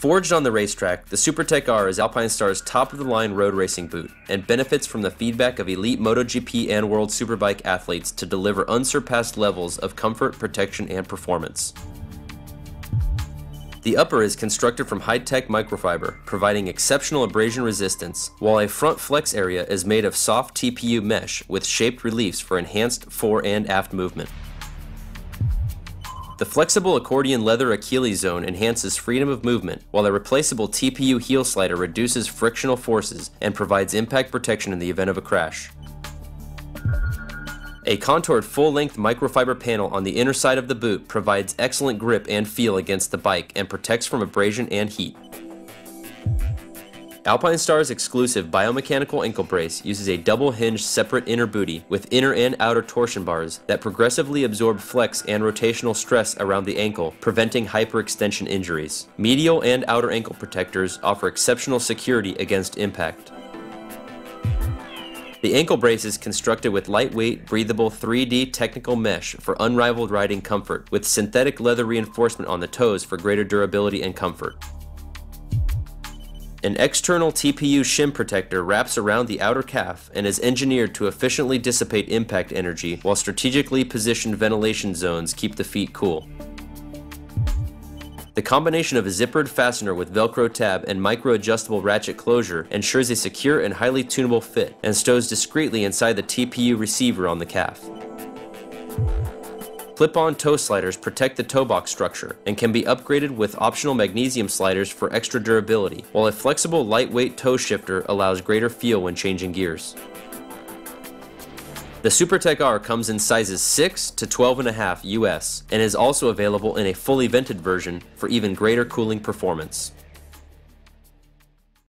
Forged on the racetrack, the SuperTech R is Alpinestars top-of-the-line road racing boot and benefits from the feedback of elite MotoGP and World Superbike athletes to deliver unsurpassed levels of comfort, protection, and performance. The upper is constructed from high-tech microfiber, providing exceptional abrasion resistance, while a front flex area is made of soft TPU mesh with shaped reliefs for enhanced fore and aft movement. The flexible accordion leather Achilles zone enhances freedom of movement, while a replaceable TPU heel slider reduces frictional forces and provides impact protection in the event of a crash. A contoured full-length microfiber panel on the inner side of the boot provides excellent grip and feel against the bike and protects from abrasion and heat. Alpinestars exclusive biomechanical ankle brace uses a double-hinged separate inner bootie with inner and outer torsion bars that progressively absorb flex and rotational stress around the ankle, preventing hyperextension injuries. Medial and outer ankle protectors offer exceptional security against impact. The ankle brace is constructed with lightweight, breathable 3D technical mesh for unrivaled riding comfort, with synthetic leather reinforcement on the toes for greater durability and comfort. An external TPU shin protector wraps around the outer calf and is engineered to efficiently dissipate impact energy while strategically positioned ventilation zones keep the feet cool. The combination of a zippered fastener with Velcro tab and micro-adjustable ratchet closure ensures a secure and highly tunable fit and stows discreetly inside the TPU receiver on the calf. Clip-on toe sliders protect the toe box structure and can be upgraded with optional magnesium sliders for extra durability, while a flexible lightweight toe shifter allows greater feel when changing gears. The SuperTech R comes in sizes 6 to 12.5 US and is also available in a fully vented version for even greater cooling performance.